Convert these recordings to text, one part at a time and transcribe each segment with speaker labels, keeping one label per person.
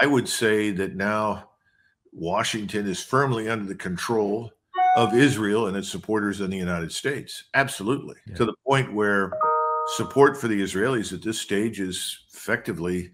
Speaker 1: I would say that now Washington is firmly under the control of Israel and its supporters in the United States. Absolutely. Yeah. To the point where support for the Israelis at this stage is effectively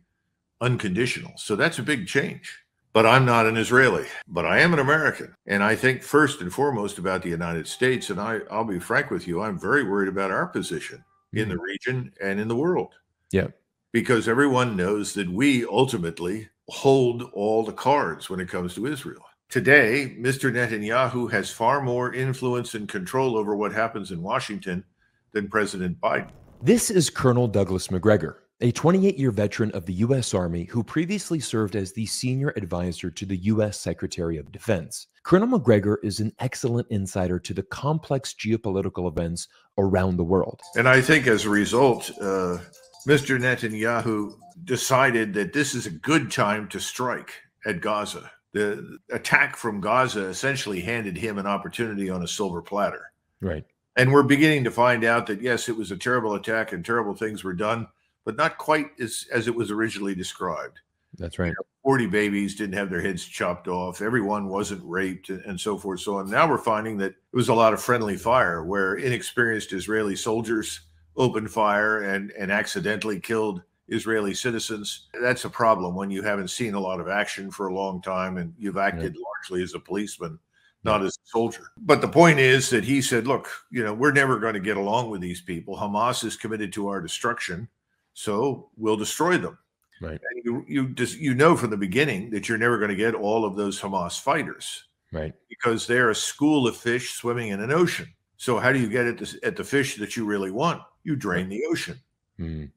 Speaker 1: unconditional. So that's a big change. But I'm not an Israeli, but I am an American. And I think first and foremost about the United States. And I, I'll be frank with you, I'm very worried about our position mm-hmm. in the region and in the world.
Speaker 2: Yeah.
Speaker 1: Because everyone knows that we ultimately hold all the cards when it comes to Israel. Today, Mr. Netanyahu has far more influence and control over what happens in Washington than President Biden.
Speaker 2: This is Colonel Douglas MacGregor, a 28 year veteran of the U.S. Army who previously served as the senior advisor to the U.S. Secretary of Defense. Colonel MacGregor is an excellent insider to the complex geopolitical events around the world.
Speaker 1: And I think as a result, uh, Mr. Netanyahu decided that this is a good time to strike at Gaza. The attack from Gaza essentially handed him an opportunity on a silver platter.
Speaker 2: Right.
Speaker 1: And we're beginning to find out that, yes, it was a terrible attack and terrible things were done but not quite as as it was originally described.
Speaker 2: That's right. You know,
Speaker 1: 40 babies didn't have their heads chopped off. Everyone wasn't raped and, and so forth. So on. Now we're finding that it was a lot of friendly fire where inexperienced Israeli soldiers opened fire and, and accidentally killed Israeli citizens. That's a problem when you haven't seen a lot of action for a long time and you've acted yeah. largely as a policeman, not yeah. as a soldier. But the point is that he said, look, you know, we're never going to get along with these people. Hamas is committed to our destruction. So we'll destroy them.
Speaker 2: Right.
Speaker 1: And you you just you know from the beginning that you're never going to get all of those Hamas fighters.
Speaker 2: Right.
Speaker 1: Because they're a school of fish swimming in an ocean. So how do you get at the, at the fish that you really want? You drain the ocean. Mm.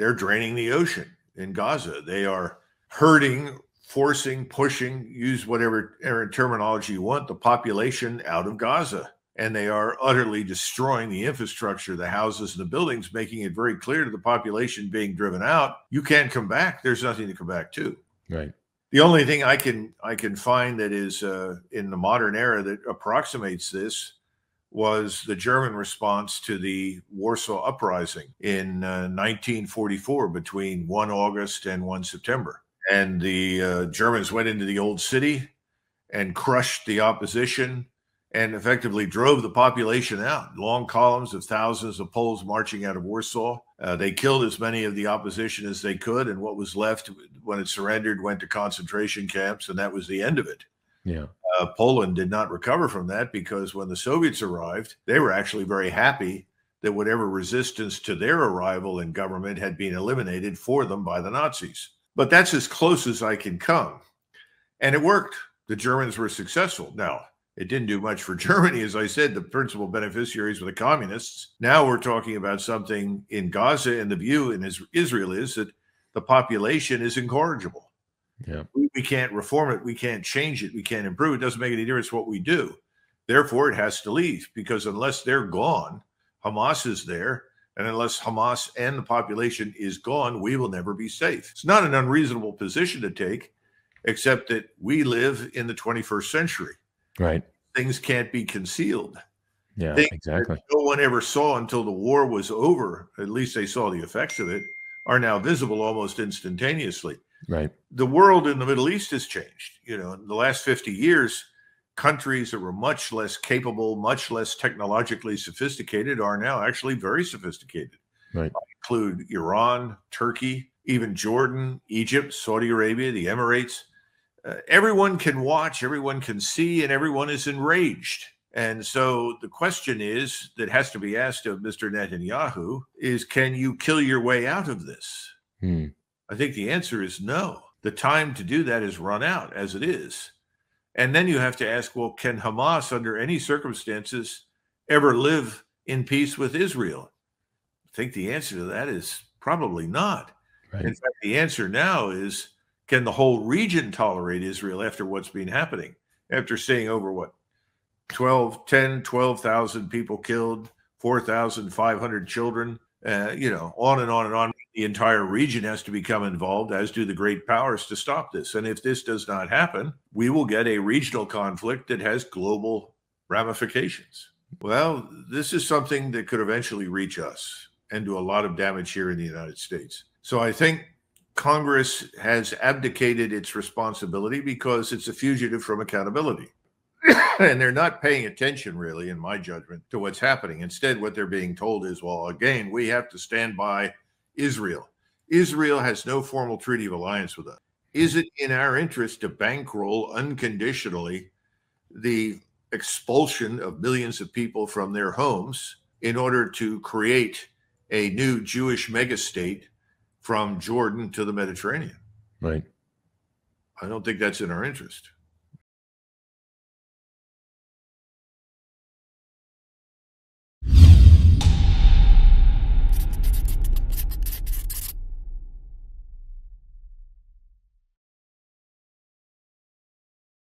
Speaker 1: They're draining the ocean in Gaza. They are hurting, forcing, pushing, use whatever terminology you want, the population out of Gaza and they are utterly destroying the infrastructure, the houses and the buildings, making it very clear to the population being driven out, you can't come back. There's nothing to come back to.
Speaker 2: Right.
Speaker 1: The only thing I can I can find that is uh, in the modern era that approximates this was the German response to the Warsaw Uprising in uh, 1944 between 1 August and 1 September. And the uh, Germans went into the old city and crushed the opposition and effectively drove the population out. Long columns of thousands of Poles marching out of Warsaw. Uh, they killed as many of the opposition as they could, and what was left when it surrendered went to concentration camps, and that was the end of it.
Speaker 2: Yeah.
Speaker 1: Uh, Poland did not recover from that because when the Soviets arrived, they were actually very happy that whatever resistance to their arrival in government had been eliminated for them by the Nazis. But that's as close as I can come. And it worked. The Germans were successful. Now, it didn't do much for Germany. As I said, the principal beneficiaries were the communists. Now we're talking about something in Gaza, and the view in Israel is that the population is incorrigible.
Speaker 2: Yeah.
Speaker 1: We, we can't reform it. We can't change it. We can't improve it. Doesn't make any difference what we do. Therefore, it has to leave because unless they're gone, Hamas is there. And unless Hamas and the population is gone, we will never be safe. It's not an unreasonable position to take, except that we live in the 21st century.
Speaker 2: Right.
Speaker 1: Things can't be concealed.
Speaker 2: Yeah, Things exactly.
Speaker 1: no one ever saw until the war was over, at least they saw the effects of it, are now visible almost instantaneously.
Speaker 2: Right.
Speaker 1: The world in the Middle East has changed. You know, in the last 50 years, countries that were much less capable, much less technologically sophisticated are now actually very sophisticated.
Speaker 2: Right. I
Speaker 1: include Iran, Turkey, even Jordan, Egypt, Saudi Arabia, the Emirates uh, everyone can watch, everyone can see, and everyone is enraged. And so the question is that has to be asked of Mr. Netanyahu is can you kill your way out of this?
Speaker 2: Hmm.
Speaker 1: I think the answer is no. The time to do that is run out as it is. And then you have to ask well, can Hamas, under any circumstances, ever live in peace with Israel? I think the answer to that is probably not. Right. In fact, the answer now is can the whole region tolerate Israel after what's been happening? After seeing over what 12, 10, 12,000 people killed, 4,500 children, uh, you know, on and on and on. The entire region has to become involved, as do the great powers, to stop this. And if this does not happen, we will get a regional conflict that has global ramifications. Well, this is something that could eventually reach us and do a lot of damage here in the United States. So I think Congress has abdicated its responsibility because it's a fugitive from accountability. and they're not paying attention, really, in my judgment, to what's happening. Instead, what they're being told is, well, again, we have to stand by Israel. Israel has no formal treaty of alliance with us. Is it in our interest to bankroll unconditionally the expulsion of millions of people from their homes in order to create a new Jewish megastate from Jordan to the Mediterranean?
Speaker 2: Right.
Speaker 1: I don't think that's in our interest.